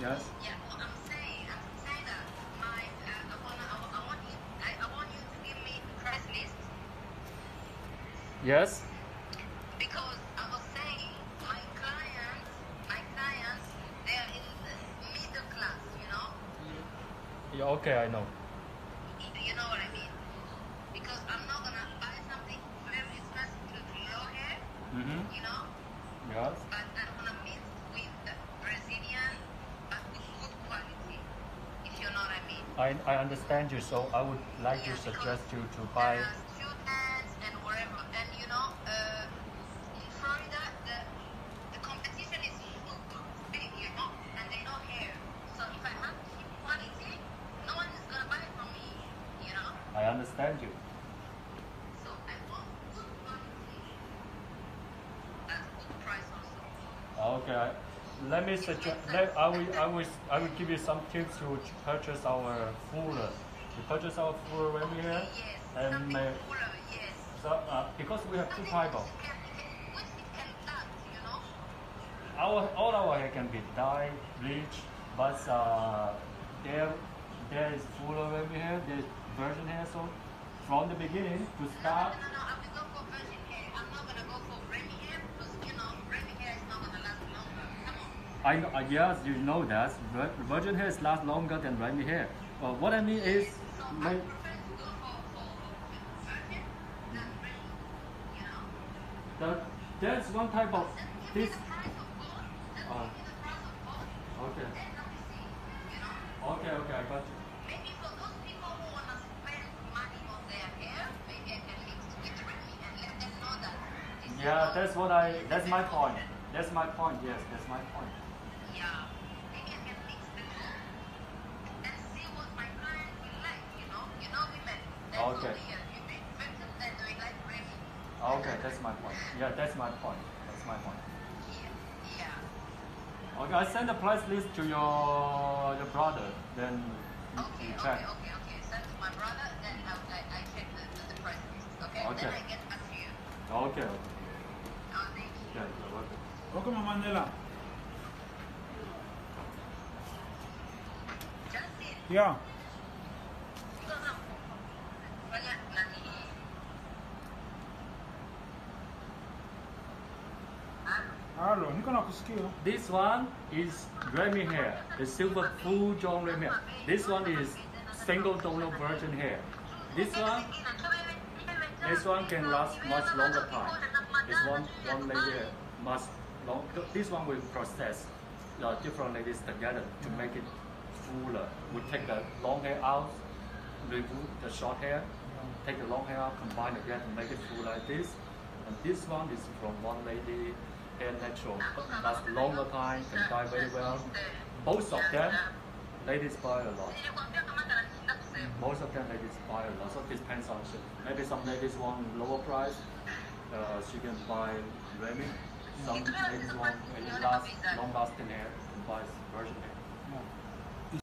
Yes. Yeah, well, I'm saying, I'm saying that my, uh, I wanna, I, I want you, I, I want you to give me the price list Yes. because I was saying my clients, my clients, they are in the middle class, you know. Yeah, okay, I know. You know what I mean? Because I'm not gonna buy something very expensive to to your hair, Mm-hmm. you know. Yes. But I wanna mix with the Brazilian, but with good quality. If you know what I. I, understand you, so I would like to suggest you to buy. students and wherever, and you know, uh, in Florida, the the competition is super big, you know, and they know hair. So if I have quality, no one is gonna buy it from me, you know. I understand you. So I want good quality at good price also. Okay. I- Let me suggest. Let, I will. I will. I will give you some tips to purchase our fuller. To purchase our fuller when we here, Yes, and yes. so uh, because we have two Something of. which can, can, which it can last, you know. Our all our hair can be dyed, bleached, but uh, there there is fuller when we here. There's virgin hair. So from the beginning to start. I uh, yes, you know that virgin hair lasts longer than Remy hair. Uh, what I mean is, my, one type of this. both. Okay, okay, okay, I got you. Yeah, that's what I. That's my point. That's my point. Yes, that's my point. Remy. Okay, that's my point. Yeah, that's my point. That's my point. Yeah, yeah. Okay, I send the price list to your your brother. Then you, Okay, you okay, check. okay, okay. Send to my brother, then I, I, I check the, the, the price list. Okay? Okay. Then I get back to you. Okay. okay. Oh, thank you. Yeah, you're welcome. Welcome, Manila. Justin, Yeah. This one is Remy hair, the silver full John Remy hair. This one is single donor virgin hair. This one, this one can last much longer time. This one, one lady must long. This one will process the different ladies together to make it fuller. We take the long hair out, remove the short hair, take the long hair out, combine again to make it full like this. And this one is from one lady, hair natural, lasts longer time, can dye very well. Most of them, ladies buy a lot. Most of them ladies buy a lot, so it depends on. Maybe some ladies want lower price, uh, she can buy Remy. Some ladies want a last, long lasting hair, can buy virgin hair.